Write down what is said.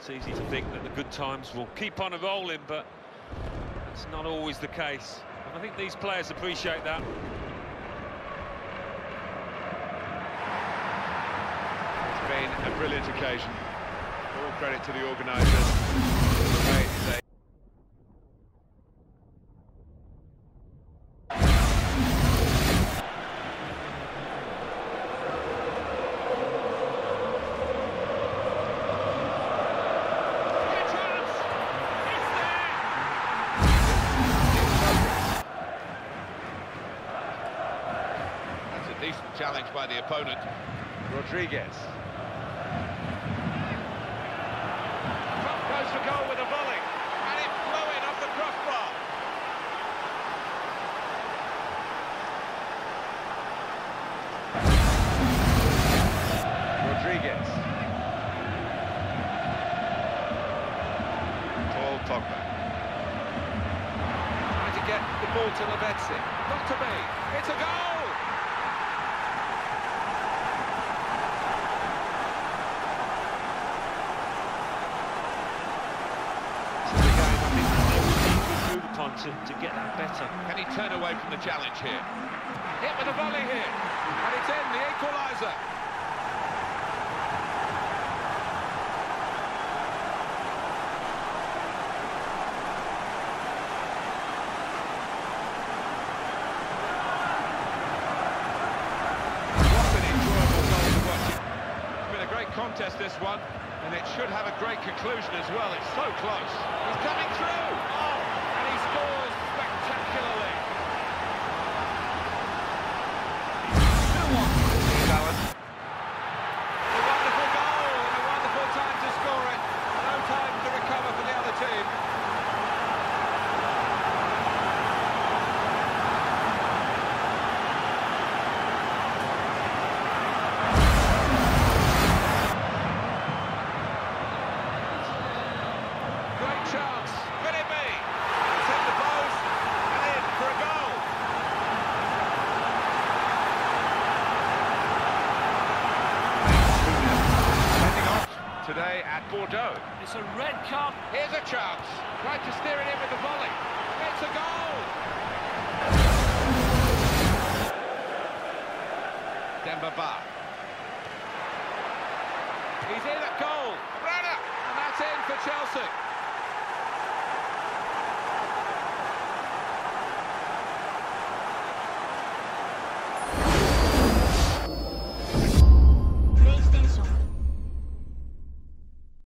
It's easy to think that the good times will keep on rolling, but that's not always the case. And I think these players appreciate that. It's been a brilliant occasion. All credit to the organisers. Decent challenge by the opponent. Rodriguez. Trump goes for goal with a volley. And it flew in off the crossbar. Rodriguez. Paul Pogba. Trying to get the ball to Lavezzi. Not to be. It's a goal! To to, to get that better. Can he turn away from the challenge here? Hit with a volley here. And it's in, the equaliser. What an enjoyable goal to watch. It's been a great contest, this one, and it should have a great conclusion as well. It's so close. He's coming through. Oh, chance. Could it be? It's hit the post and in for a goal. Sending off today at Bordeaux. It's a red card. Here's a chance. Tried to steer it in with the volley. It's a goal. Demba Ba. He's in at goal. Runner. And that's in for Chelsea.